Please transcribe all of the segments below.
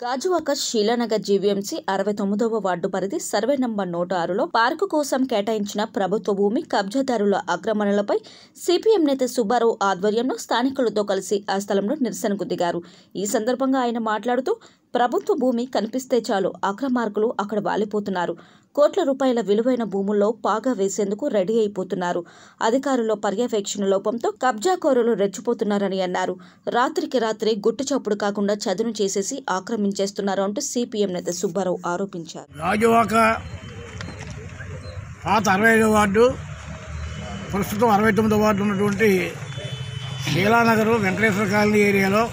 Gajuwaka Sheela Nagar GVMC అరవై తొమ్మిదవ ward పరిధి సర్వే నంబర్ నూట ఆరులో పార్కు కోసం కేటాయించిన ప్రభుత్వ భూమి కబ్జాదారుల ఆక్రమణలపై సిపిఎం నేత సుబ్బారావు ఆధ్వర్యంలో స్థానికులతో కలిసి ఆ స్థలంలో నిరసనకు దిగారు. ఈ సందర్భంగా ఆయన మాట్లాడుతూ ప్రభుత్వ భూమి కనిపిస్తే చాలు అక్రమార్కులు అక్కడ వాలిపోతున్నారు. కోట్ల రూపాయల విలువైన భూముల్లో పాగా వేసేందుకు రెడీ అయిపోతున్నారు. అధికారుల పర్యవేక్షణ లోపంతో కబ్జాకోరులు రెచ్చిపోతున్నారని అన్నారు. రాత్రికి రాత్రి గుట్టు చప్పుడు కాకుండా చదును చేసేసి ఆక్రమించేస్తున్నారు అంటూ సిపిఎం నేత సుబ్బారావు ఆరోపించారు. రాజువాక పాత అరవై ఐదో వార్డు ప్రస్తుతం అరవై తొమ్మిదో వార్డు ఉన్నటువంటి శీలానగర్ వెంకటేశ్వర కాలనీ ఏరియాలో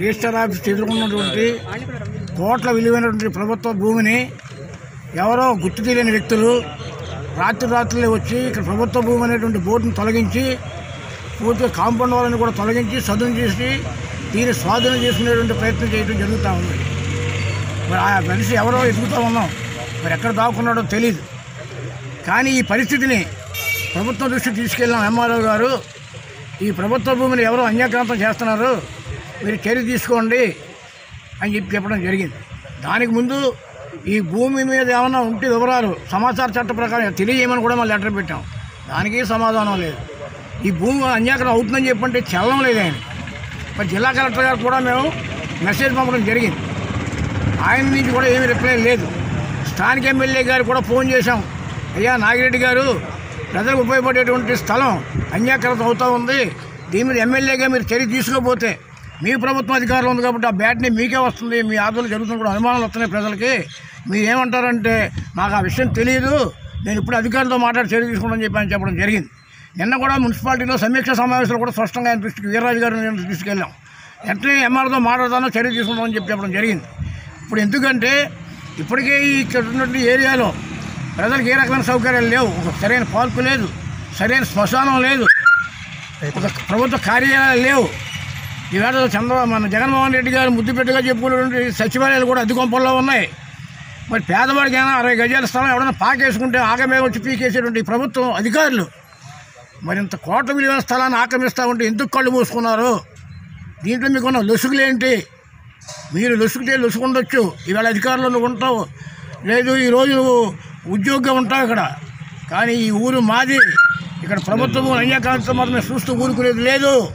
రిజిస్టర్ ఆఫీస్ ఎదుర్కొన్నటువంటి కోట్ల విలువైనటువంటి ప్రభుత్వ భూమిని ఎవరో గుర్తు తెలియని వ్యక్తులు రాత్రి రాత్రులే వచ్చి ఇక్కడ ప్రభుత్వ భూమి అనేటువంటి బోర్డును తొలగించి పూర్తిగా కాంపౌండ్ వాళ్ళని కూడా తొలగించి సదును చేసి దీన్ని స్వాధీనం చేసుకునేటువంటి ప్రయత్నం చేయడం జరుగుతూ ఉంది. మరి ఆ మనిషి ఎవరో ఎదుగుతూ ఉన్నాం. మరి ఎక్కడ దాక్కున్నాడో తెలియదు కానీ ఈ పరిస్థితిని ప్రభుత్వం దృష్టికి తీసుకెళ్ళిన ఎంఆర్ఓ గారు ఈ ప్రభుత్వ భూమిని ఎవరో అన్యాక్రాంతం చేస్తున్నారు. మీరు చర్య తీసుకోండి అని చెప్పి చెప్పడం జరిగింది. దానికి ముందు ఈ భూమి మీద ఏమైనా ఉంటే వివరాలు సమాచార చట్ట ప్రకారం తెలియజేయమని కూడా మళ్ళీ లెటర్ పెట్టాం. దానికి సమాధానం లేదు. ఈ భూమి అన్యాకరం అవుతుందని చెప్పంటే చల్లం లేదు ఆయన. మరి జిల్లా కలెక్టర్ గారు కూడా మేము మెసేజ్ పంపడం జరిగింది. ఆయన నుంచి కూడా ఏమీ రిప్లై లేదు. స్థానిక ఎమ్మెల్యే గారు కూడా ఫోన్ చేశాం. అయ్యా నాగిరెడ్డి గారు ప్రజలకు ఉపయోగపడేటువంటి స్థలం అన్యాకరత అవుతూ ఉంది. దీని మీద ఎమ్మెల్యేగా మీరు చర్య తీసుకోకపోతే మీ ప్రభుత్వం అధికారంలో ఉంది కాబట్టి ఆ బ్యాట్ని మీకే వస్తుంది. మీ ఆదరణ జరుగుతున్న కూడా అనుమానాలు వస్తున్నాయి ప్రజలకి. మీరు ఏమంటారంటే నాకు ఆ విషయం తెలియదు నేను ఇప్పుడు అధికారులతో మాట్లాడి చర్య తీసుకుంటానని చెప్పి ఆయన చెప్పడం జరిగింది. నిన్న కూడా మున్సిపాలిటీలో సమీక్ష సమావేశాలు కూడా స్పష్టంగా ఆయన దృష్టికి వీర్రాజు గారు నేను తీసుకెళ్ళాం వెంటనే ఎంఆర్తో మాట్లాడతానో చర్య తీసుకుంటామని చెప్పి చెప్పడం జరిగింది. ఇప్పుడు ఎందుకంటే ఇప్పటికే ఈ ఉన్నటువంటి ఏరియాలో ప్రజలకు ఏ రకమైన సౌకర్యాలు లేవు. ఒక సరైన పార్కు లేదు సరైన శ్మశానం లేదు ఒక ప్రభుత్వ కార్యాలయాలు లేవు. ఈవేళ చంద్రబాబు మన జగన్మోహన్ రెడ్డి గారు ముద్దుపెట్టుగా చెప్పుకున్నటువంటి సచివాలయాలు కూడా అద్దె ఉన్నాయి. మరి పేదవాడికైనా అరవై గజాల స్థలం ఎవరైనా పాకేసుకుంటే ఆగమే వచ్చి పీకేసేటువంటి ప్రభుత్వం అధికారులు. మరి ఇంత కోట్ల విలువైన స్థలాన్ని ఆక్రమిస్తూ ఉంటే ఎందుకు కళ్ళు మూసుకున్నారు? దీంట్లో మీకున్న లొసుగులేంటి? మీరు లొసుగుతే లొసుకుండొచ్చు ఈవేళ అధికారంలో నువ్వు ఉంటావు. లేదు ఈరోజు నువ్వు ఉద్యోగంగా ఉంటావు ఇక్కడ. కానీ ఈ ఊరు మాది. ఇక్కడ ప్రభుత్వం అన్యాకాంతం మాత్రమే చూస్తూ ఊరుకునేది లేదు.